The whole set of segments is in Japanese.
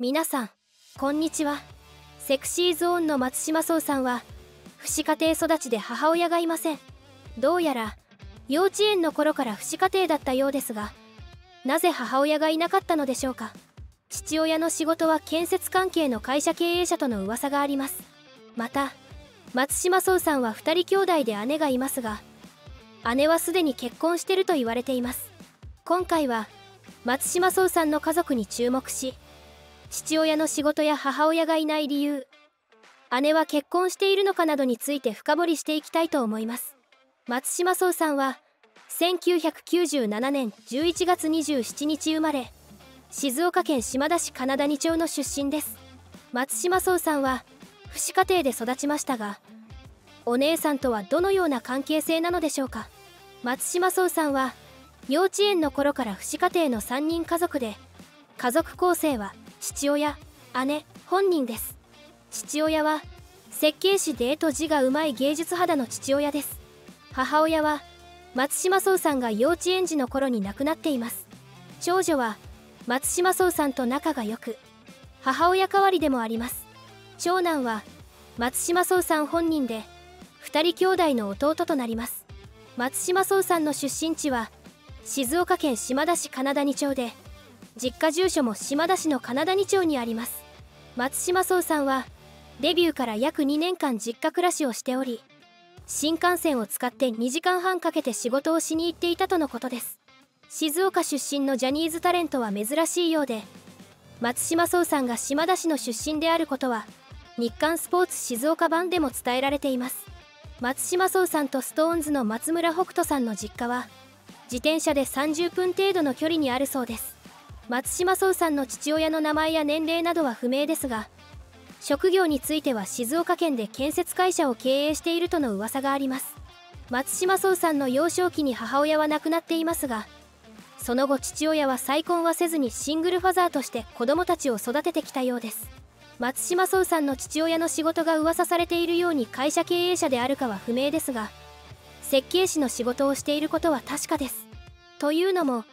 皆さんこんにちは。セクシーゾーンの松島壮さんは父子家庭育ちで母親がいません。どうやら幼稚園の頃から父子家庭だったようですがなぜ母親がいなかったのでしょうか。父親の仕事は建設関係の会社経営者との噂があります。また松島壮さんは2人兄弟で姉がいますが姉はすでに結婚してると言われています。今回は松島壮さんの家族に注目し父親の仕事や母親がいない理由。姉は結婚しているのかなどについて深掘りしていきたいと思います。松島壮さんは1997年11月27日生まれ静岡県島田市金谷町の出身です。松島壮さんは父子家庭で育ちましたがお姉さんとはどのような関係性なのでしょうか。松島壮さんは幼稚園の頃から父子家庭の3人家族で家族構成は父親姉本人です。父親は設計士で絵と字がうまい芸術肌の父親です。母親は松島壮さんが幼稚園児の頃に亡くなっています。長女は松島壮さんと仲が良く母親代わりでもあります。長男は松島壮さん本人で2人兄弟の弟となります。松島壮さんの出身地は静岡県島田市金谷町で実家住所も島田市の金谷町にあります。松島壮さんはデビューから約2年間実家暮らしをしており新幹線を使って2時間半かけて仕事をしに行っていたとのことです。静岡出身のジャニーズタレントは珍しいようで松島壮さんが島田市の出身であることは日刊スポーツ静岡版でも伝えられています。松島壮さんと SixTONES の松村北斗さんの実家は自転車で30分程度の距離にあるそうです。松島壮さんの父親の名前や年齢などは不明ですが職業については静岡県で建設会社を経営しているとの噂があります。松島壮さんの幼少期に母親は亡くなっていますがその後父親は再婚はせずにシングルファザーとして子供たちを育ててきたようです。松島壮さんの父親の仕事が噂されているように会社経営者であるかは不明ですが設計士の仕事をしていることは確かです。というのも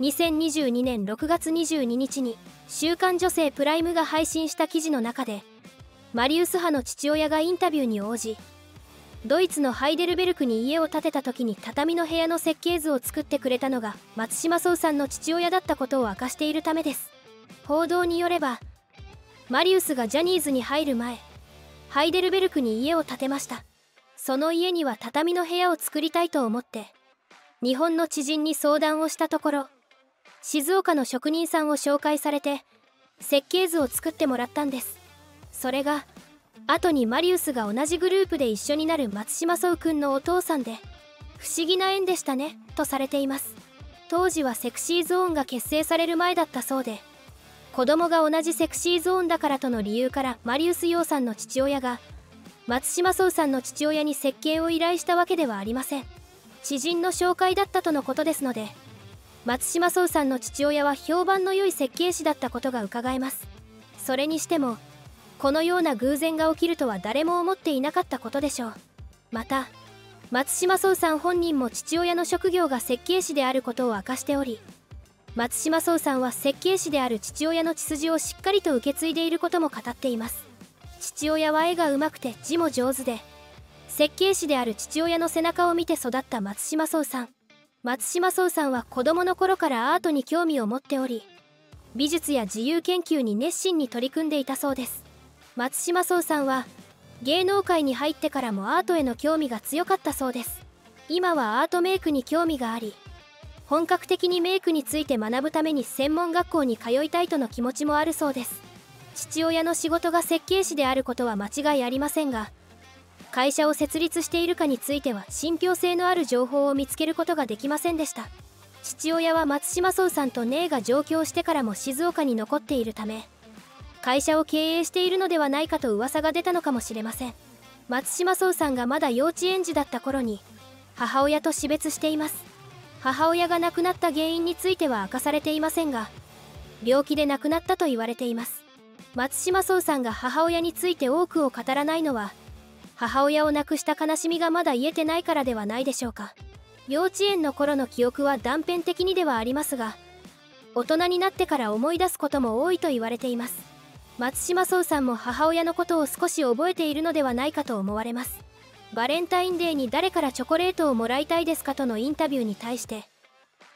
2022年6月22日に「週刊女性プライム」が配信した記事の中でマリウス派の父親がインタビューに応じドイツのハイデルベルクに家を建てた時に畳の部屋の設計図を作ってくれたのが松島壮さんの父親だったことを明かしているためです。報道によればマリウスがジャニーズに入る前ハイデルベルクに家を建てました。その家には畳の部屋を作りたいと思って日本の知人に相談をしたところ静岡の職人さんを紹介されて設計図を作ってもらったんです。それが後にマリウスが同じグループで一緒になる松島壮くんのお父さんで不思議な縁でしたねとされています。当時はセクシーゾーンが結成される前だったそうで子供が同じセクシーゾーンだからとの理由からマリウス洋さんの父親が松島壮さんの父親に設計を依頼したわけではありません。知人の紹介だったとのことですので松島壮さんの父親は評判の良い設計士だったことがうかがえます。それにしてもこのような偶然が起きるとは誰も思っていなかったことでしょう。また松島壮さん本人も父親の職業が設計士であることを明かしており松島壮さんは設計士である父親の血筋をしっかりと受け継いでいることも語っています。父親は絵が上手くて字も上手で設計士である父親の背中を見て育った松島壮さん。松島壮さんは子供の頃からアートに興味を持っており美術や自由研究に熱心に取り組んでいたそうです。松島壮さんは芸能界に入ってからもアートへの興味が強かったそうです。今はアートメイクに興味があり本格的にメイクについて学ぶために専門学校に通いたいとの気持ちもあるそうです。父親の仕事が設計士であることは間違いありませんが会社を設立しているかについては信憑性のある情報を見つけることができませんでした。父親は松島壮さんと姉が上京してからも静岡に残っているため会社を経営しているのではないかと噂が出たのかもしれません。松島壮さんがまだ幼稚園児だった頃に母親と死別しています。母親が亡くなった原因については明かされていませんが病気で亡くなったと言われています。松島壮さんが母親について多くを語らないのは母親を亡くした悲しみがまだ癒えてないからではないでしょうか。幼稚園の頃の記憶は断片的にではありますが大人になってから思い出すことも多いと言われています。松島壮さんも母親のことを少し覚えているのではないかと思われます。バレンタインデーに誰からチョコレートをもらいたいですかとのインタビューに対して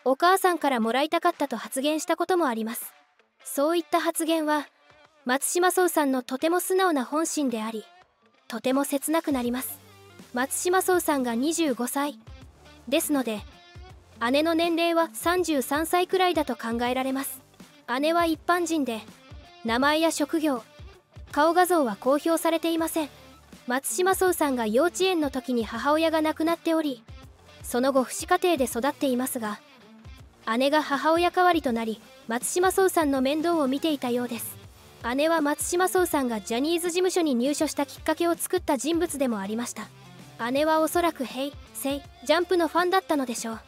お母さんからもらいたかったと発言したこともあります。そういった発言は松島壮さんのとても素直な本心でありとても切なくなります。松島壮さんが25歳。ですので姉の年齢は33歳くらいだと考えられます。姉は一般人で名前や職業顔画像は公表されていません。松島壮さんが幼稚園の時に母親が亡くなっておりその後父子家庭で育っていますが姉が母親代わりとなり松島壮さんの面倒を見ていたようです。姉は松島壮さんがジャニーズ事務所に入所したきっかけを作った人物でもありました。姉はおそらく「 Hey! Say! JUMP」のファンだったのでしょう。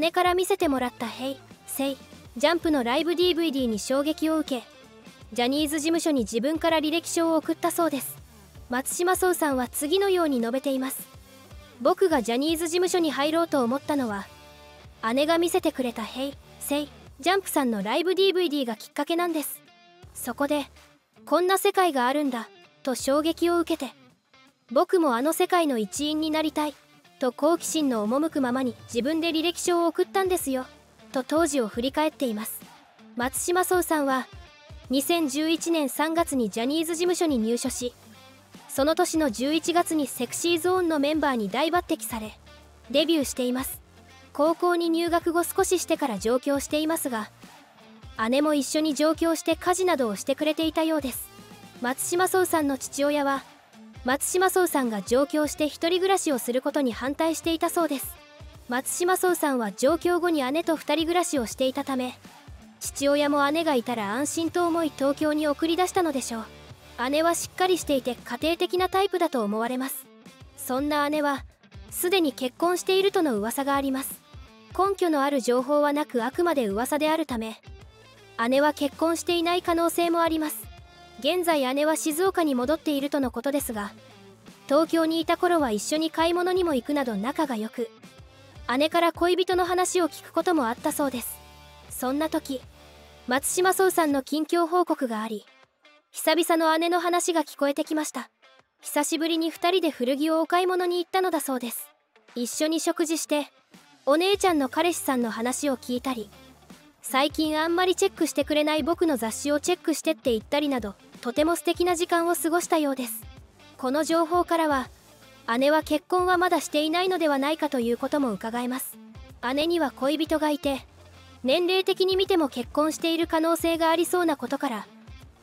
姉から見せてもらった「 Hey! Say! JUMP」のライブ DVD に衝撃を受けジャニーズ事務所に自分から履歴書を送ったそうです。松島聡さんは次のように述べています。僕がジャニーズ事務所に入ろうと思ったのは姉が見せてくれた「ヘイ・セイ・ジャンプ」さんのライブ DVD がきっかけなんです。そこでこんな世界があるんだと衝撃を受けて僕もあの世界の一員になりたいと好奇心の赴くままに自分で履歴書を送ったんですよと当時を振り返っています。松島壮さんは2011年3月にジャニーズ事務所に入所しその年の11月にセクシーゾーンのメンバーに大抜擢されデビューしています。高校に入学後少ししてから上京していますが姉も一緒に上京して家事などをしてくれていたようです。松島壮さんの父親は松島壮さんが上京して一人暮らしをすることに反対していたそうです。松島壮さんは上京後に姉と二人暮らしをしていたため父親も姉がいたら安心と思い東京に送り出したのでしょう。姉はしっかりしていて家庭的なタイプだと思われます。そんな姉はすでに結婚しているとの噂があります。根拠のある情報はなくあくまで噂であるため姉は結婚していない可能性もあります。現在姉は静岡に戻っているとのことですが東京にいた頃は一緒に買い物にも行くなど仲が良く姉から恋人の話を聞くこともあったそうです。そんな時松島壮さんの近況報告があり久々の姉の話が聞こえてきました。久しぶりに2人で古着をお買い物に行ったのだそうです。一緒に食事してお姉ちゃんの彼氏さんの話を聞いたり最近あんまりチェックしてくれない僕の雑誌をチェックしてって言ったりなどとても素敵な時間を過ごしたようです。この情報からは姉は結婚はまだしていないのではないかということも伺えます。姉には恋人がいて年齢的に見ても結婚している可能性がありそうなことから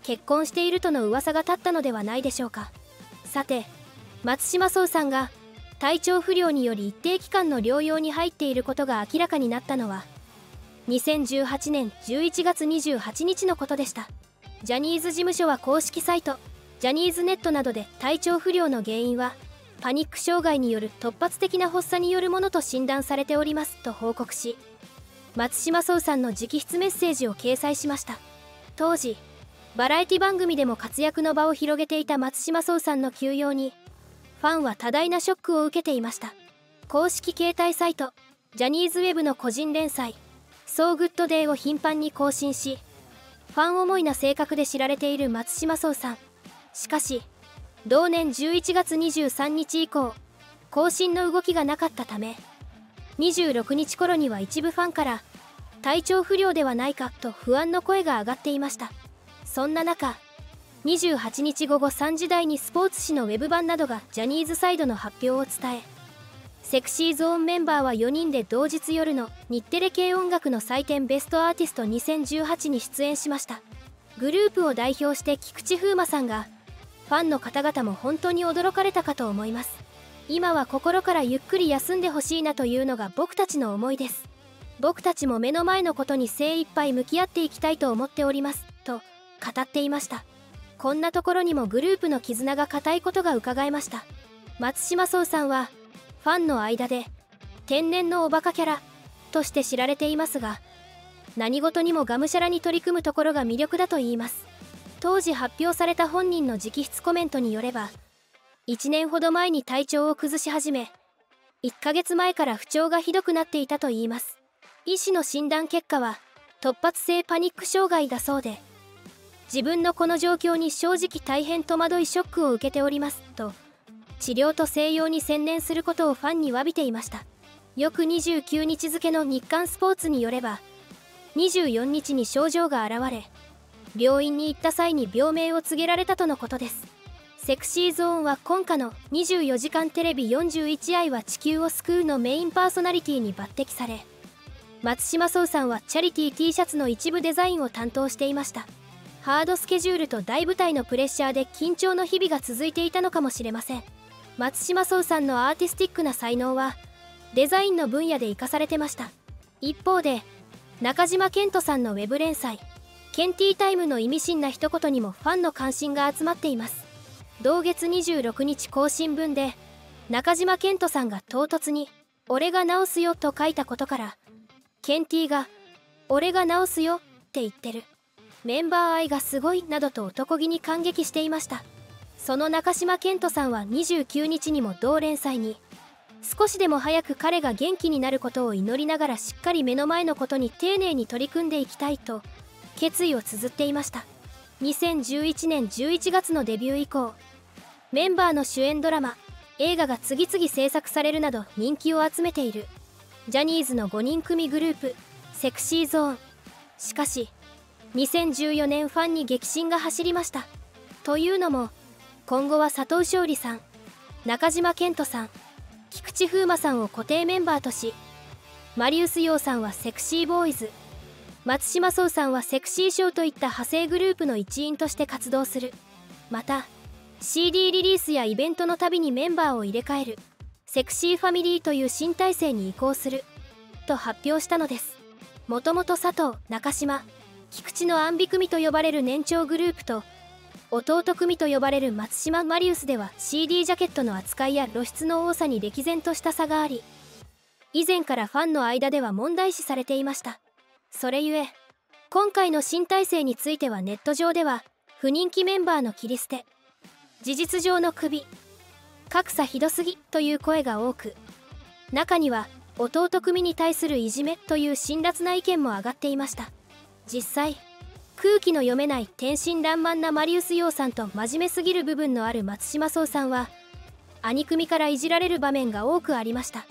結婚しているとの噂が立ったのではないでしょうか。さて松島壮さんが体調不良により一定期間の療養に入っていることが明らかになったのは2018年11月28日のことでした。ジャニーズ事務所は公式サイトジャニーズネットなどで体調不良の原因はパニック障害による突発的な発作によるものと診断されておりますと報告し松島壮さんの直筆メッセージを掲載しました。当時バラエティ番組でも活躍の場を広げていた松島聡さんの休養にファンは多大なショックを受けていました。公式携帯サイトジャニーズウェブの個人連載「ソーグッドデー」を頻繁に更新しファン思いな性格で知られている松島聡さん。しかし同年11月23日以降更新の動きがなかったため26日頃には一部ファンから体調不良ではないかと不安の声が上がっていました。そんな中28日午後3時台にスポーツ紙のウェブ版などがジャニーズサイドの発表を伝えセクシーゾーンメンバーは4人で同日夜の日テレ系音楽の祭典ベストアーティスト2018に出演しました。グループを代表して菊池風磨さんがファンの方々も本当に驚かれたかと思います。今は心からゆっくり休んでほしいなというのが僕たちの思いです。僕たちも目の前のことに精一杯向き合っていきたいと思っておりますと語っていました。こんなところにもグループの絆が固いことが伺えました。松島壮さんはファンの間で天然のおバカキャラとして知られていますが何事にもがむしゃらに取り組むところが魅力だといいます。当時発表された本人の直筆コメントによれば1年ほど前に体調を崩し始め1ヶ月前から不調がひどくなっていたといいます。医師の診断結果は突発性パニック障害だそうで自分のこの状況に正直大変戸惑いショックを受けておりますと治療と静養に専念することをファンに詫びていました。翌29日付の日刊スポーツによれば24日に症状が現れ病院に行った際に病名を告げられたとのことです。セクシーゾーンは今夏の24時間テレビ41愛は地球を救うのメインパーソナリティに抜擢され松島壮さんはチャリティー T シャツの一部デザインを担当していました。ハードスケジュールと大舞台のプレッシャーで緊張の日々が続いていたのかもしれません。松島壮さんのアーティスティックな才能はデザインの分野で生かされてました。一方で中島健人さんのウェブ連載「ケンティータイム」の意味深な一言にもファンの関心が集まっています。同月26日更新分で中島健人さんが唐突に「俺が直すよ」と書いたことからケンティーが「俺が直すよ」って言ってる。メンバー愛がすごいなどと男気に感激していました。その中島健人さんは29日にも同連載に少しでも早く彼が元気になることを祈りながらしっかり目の前のことに丁寧に取り組んでいきたいと決意を綴っていました。2011年11月のデビュー以降メンバーの主演ドラマ映画が次々制作されるなど人気を集めている。ジャニーズの5人組グループセクシーゾーン。しかし2014年ファンに激震が走りました。というのも今後は佐藤勝利さん中島健人さん菊池風磨さんを固定メンバーとしマリウス陽さんはセクシーボーイズ松島壮さんはセクシーショーといった派生グループの一員として活動する。また CD リリースやイベントのたびにメンバーを入れ替えるセクシーファミリーという新体制に移行すると発表したのです。もともと佐藤中島菊池のアンビ組と呼ばれる年長グループと弟組と呼ばれる松島マリウスでは CD ジャケットの扱いや露出の多さに歴然とした差があり以前からファンの間では問題視されていました。それゆえ今回の新体制についてはネット上では不人気メンバーの切り捨て事実上のクビ格差ひどすぎという声が多く中には弟組に対するいじめという辛辣な意見も上がっていました。実際空気の読めない天真爛漫なマリウス陽さんと真面目すぎる部分のある松島壮さんは兄組からいじられる場面が多くありました。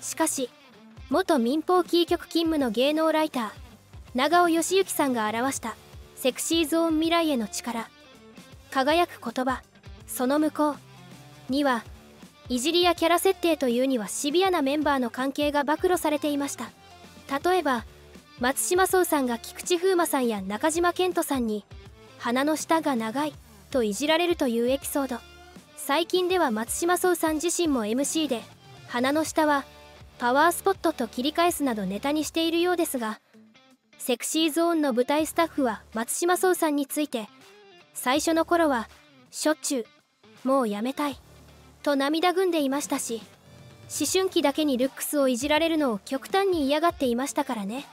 しかし元民放キー局勤務の芸能ライター長尾義行さんが表したセクシーゾーン未来への力輝く言葉その向こうにはいじりやキャラ設定というにはシビアなメンバーの関係が暴露されていました。例えば松島壮さんが菊池風磨さんや中島健人さんに鼻の下が長いといじられるというエピソード。最近では松島壮さん自身も MC で鼻の下はパワースポットと切り返すなどネタにしているようですがセクシーゾーンの舞台スタッフは松島壮さんについて最初の頃はしょっちゅうもうやめたいと涙ぐんでいましたし思春期だけにルックスをいじられるのを極端に嫌がっていましたからね。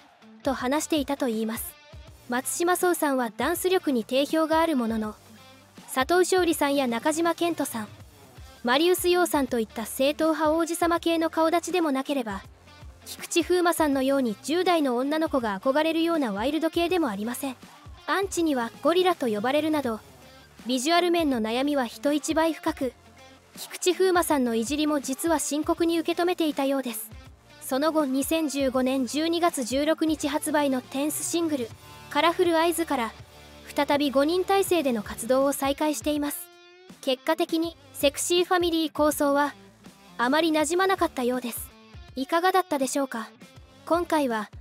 と話していたといいます。松島壮さんはダンス力に定評があるものの佐藤勝利さんや中島健人さんマリウス陽さんといった正統派王子様系の顔立ちでもなければ菊池風磨さんのように10代の女の子が憧れるようなワイルド系でもありません。アンチにはゴリラと呼ばれるなどビジュアル面の悩みは人一倍深く菊池風磨さんのいじりも実は深刻に受け止めていたようです。その後2015年12月16日発売のテンスシングル「カラフルアイズ」から再び5人体制での活動を再開しています。結果的にセクシーファミリー構想はあまり馴染まなかったようです。いかがだったでしょうか？今回は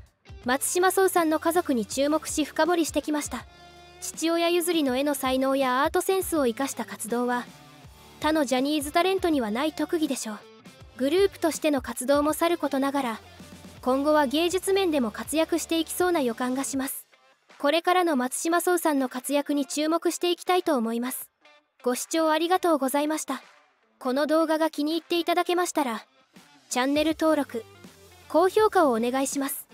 松島壮さんの家族に注目し深掘りしてきました。父親譲りの絵の才能やアートセンスを生かした活動は他のジャニーズタレントにはない特技でしょう。グループとしての活動もさることながら今後は芸術面でも活躍していきそうな予感がします。これからの松島壮さんの活躍に注目していきたいと思います。ご視聴ありがとうございました。この動画が気に入っていただけましたらチャンネル登録高評価をお願いします。